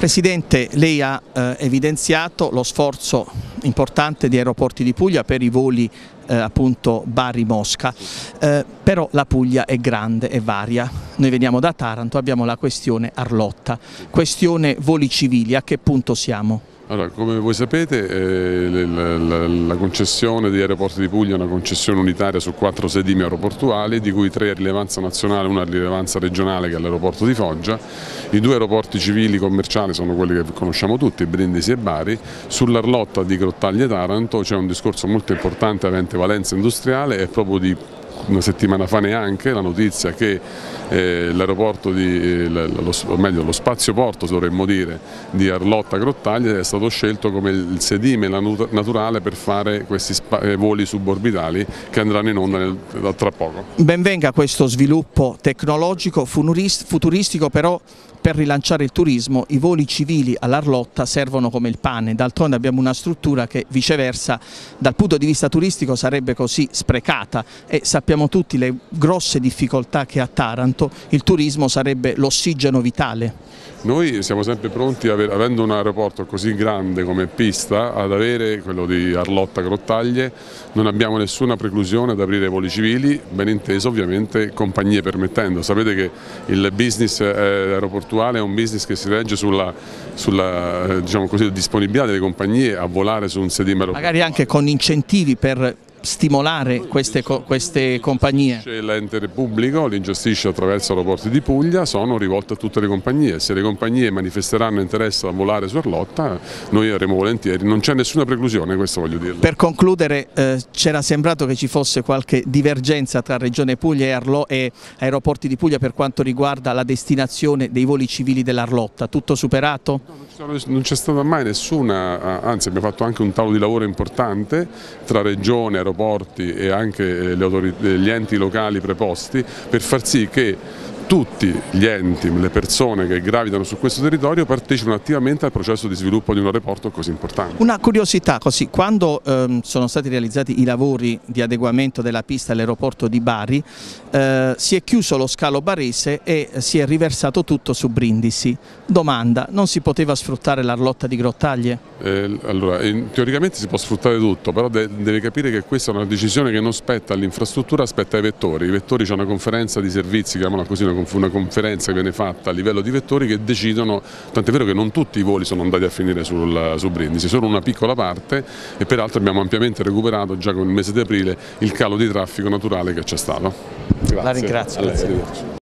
Presidente, lei ha eh, evidenziato lo sforzo importante di Aeroporti di Puglia per i voli eh, appunto Bari-Mosca, eh, però la Puglia è grande e varia, noi veniamo da Taranto, abbiamo la questione Arlotta, questione voli civili, a che punto siamo? Allora, come voi sapete eh, la, la, la, concessione di Aeroporti di Puglia è una concessione unitaria su quattro sedimi aeroportuali, di cui tre a rilevanza nazionale e una a rilevanza regionale che è l'aeroporto di Foggia. I due aeroporti civili commerciali sono quelli che conosciamo tutti, Brindisi e Bari. Sull'Arlotta di Grottaglie Taranto c'è un discorso molto importante avente valenza industriale e proprio di una settimana fa neanche la notizia che eh, l'aeroporto eh, lo, o meglio lo spazio porto dovremmo dire di Arlotta Grottaglie è stato scelto come il sedime naturale per fare questi eh, voli suborbitali che andranno in onda nel, tra poco. Benvenga questo sviluppo tecnologico, futuristico però per rilanciare il turismo i voli civili all'Arlotta servono come il pane, d'altronde abbiamo una struttura che viceversa dal punto di vista turistico sarebbe così sprecata e sappiamo tutti le grosse difficoltà che a Taranto il turismo sarebbe l'ossigeno vitale. Noi siamo sempre pronti, avendo un aeroporto così grande come pista, ad avere quello di Arlotta Grottaglie, non abbiamo nessuna preclusione ad aprire voli civili, ben inteso ovviamente compagnie permettendo. Sapete che il business eh, aeroportuale è un business che si regge sulla, sulla eh, diciamo così, disponibilità delle compagnie a volare su un sedime aeroportuale. Magari anche con incentivi per stimolare queste, queste compagnie? L'ente pubblico li gestisce attraverso aeroporti di Puglia, sono rivolte a tutte le compagnie, se le compagnie manifesteranno interesse a volare su Arlotta noi avremo volentieri, non c'è nessuna preclusione, questo voglio dire. Per concludere eh, c'era sembrato che ci fosse qualche divergenza tra Regione Puglia e, Arlo e Aeroporti di Puglia per quanto riguarda la destinazione dei voli civili dell'Arlotta, tutto superato? No, non c'è stata mai nessuna, anzi abbiamo fatto anche un tavolo di lavoro importante tra Regione, Aeroporti aeroporti e anche gli enti locali preposti per far sì che tutti gli enti, le persone che gravitano su questo territorio partecipano attivamente al processo di sviluppo di un aeroporto così importante. Una curiosità così, quando ehm, sono stati realizzati i lavori di adeguamento della pista all'aeroporto di Bari eh, si è chiuso lo scalo barese e si è riversato tutto su Brindisi. Domanda, non si poteva sfruttare l'Arlotta di Grottaglie? Eh, allora, in, teoricamente si può sfruttare tutto, però de deve capire che questa è una decisione che non spetta all'infrastruttura, spetta ai vettori. I vettori c'è una conferenza di servizi, chiamiamola così, una una conferenza che viene fatta a livello di vettori che decidono, tant'è vero che non tutti i voli sono andati a finire sul, su Brindisi, solo una piccola parte e peraltro abbiamo ampiamente recuperato già con il mese di aprile il calo di traffico naturale che c'è stato. Grazie. La ringrazio.